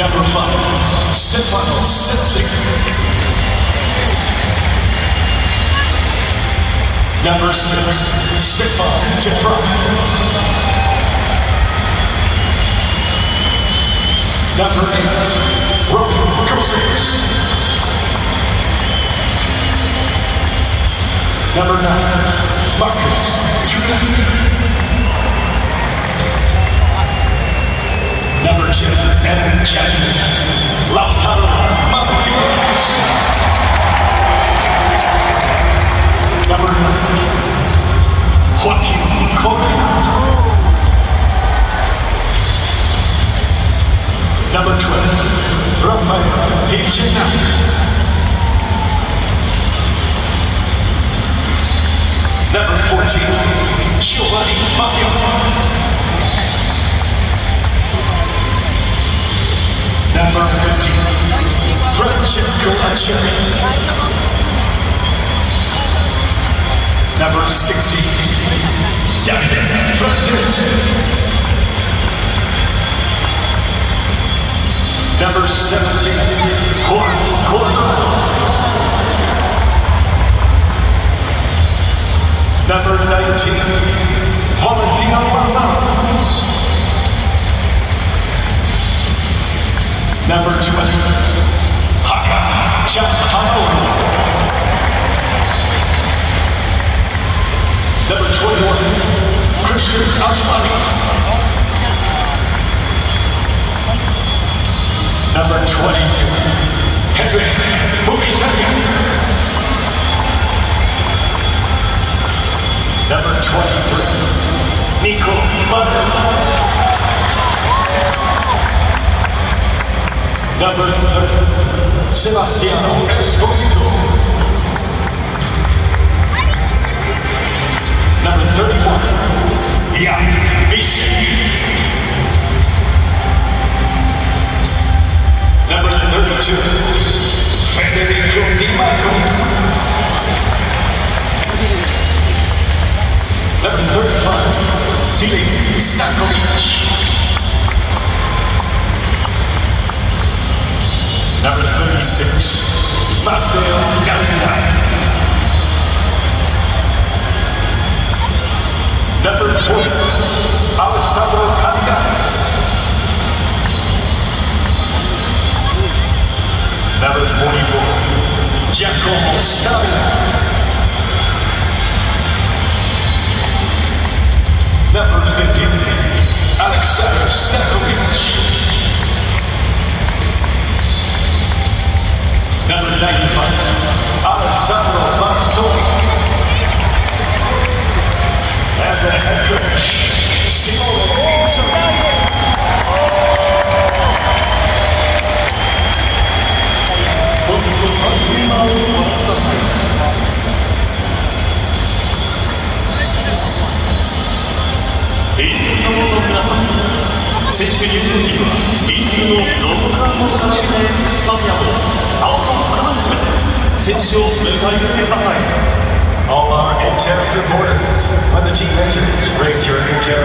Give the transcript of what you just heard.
Number five, Stefano Sensi. Number six, Stefan de Vrij. Number eight, Robin Gosens. Number nine, Marcus Thuram. Number. Number nine, Joaquin Correa. Number 12, Rafael Number 14, Giovanni Fabbian. Number 16, Davide Frattesi. Number 17, Juan. Number 19, Valentino 21, Christian Number 22, Henrikh Mkhitaryan. Number 23, Nico Barella. Number 30, Sebastiano Esposito. Stankovic. Number 36, Matteo Gallina. Number 40, 50, Alexander. Number 95, 選手入場時にはインティのロゴカードを掲げてサフィアと青とカナに詰めて選手を迎え入れてください All our Inter supporters, when the team enters, raise your Inter